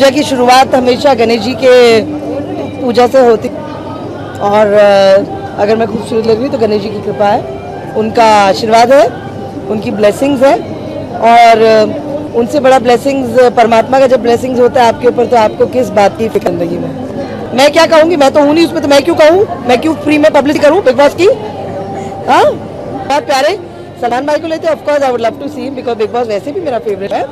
पूजा की शुरुआत हमेशा गणेश जी के पूजा से होती और अगर मैं खूबसूरत लग रही तो गणेश जी की कृपा है। उनका आशीर्वाद है, उनकी ब्लेसिंग्स है और उनसे बड़ा ब्लेसिंग्स परमात्मा का जब ब्लेसिंग्स होता है आपके ऊपर तो आपको किस बात की फ़िक्र लगी में मैं क्या कहूँगी? मैं तो हूँ नहीं उसमें तो मैं क्यों कहूँ? मैं क्यों फ्री में पब्लिश करूँ बिग बॉस की? हाँ? बहुत प्यारे। सलमान भाई को लेते of course I would love to see because Bigg Boss वैसे भी मेरा फेवरेट है।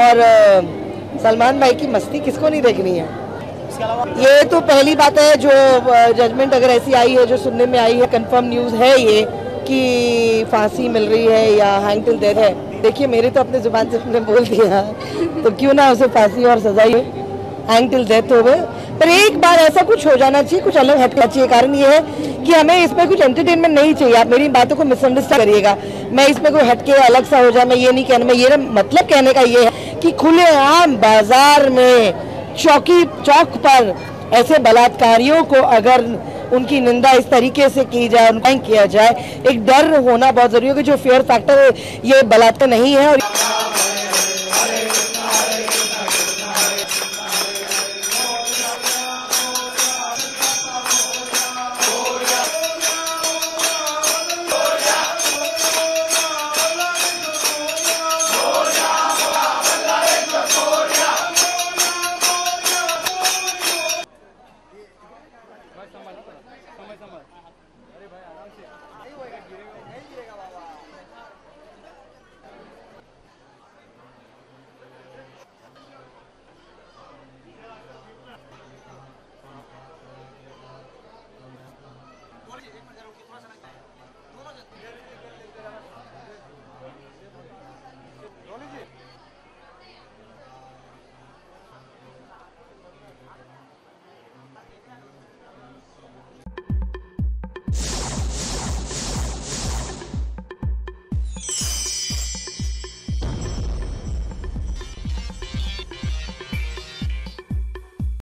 और सलमान भाई की मस्ती किसको नहीं देखनी है? ये तो पहली बात है जो जजमेंट अगर ऐसी आई है, जो सुनने में आई है कंफर्म न्यूज़ है ये, कि फांसी मिल रही है या हैंग टिल डेथ है। देखिए, मेरे तो अपने ज़ुबान से हमने बोल दिया। तो क्यों ना उसे फांसी और सजा ही हैंग टिल डेथ हो गए। पर एक बार ऐसा कुछ हो जाना चाहिए, कुछ अलग हटना चाहिए। कारण ये है कि हमें इसमें कुछ एंटरटेनमेंट नहीं चाहिए। आप मेरी बातों को मिसअंडरस्टैंड करिएगा। मैं इसमें कोई हटके अलग सा हो जाए मैं ये नहीं कहना, मैं ये मतलब कहने का ये है कि खुले आम बाज़ार में चौकी, चौक पर ऐसे बलात्कारियों को अगर उनकी निंदा इस तरीके से की जाए, उनका किया जाए, एक डर होना बहुत ज़रूरी है कि जो फेयर फैक्टर ये बलात्कार नहीं है और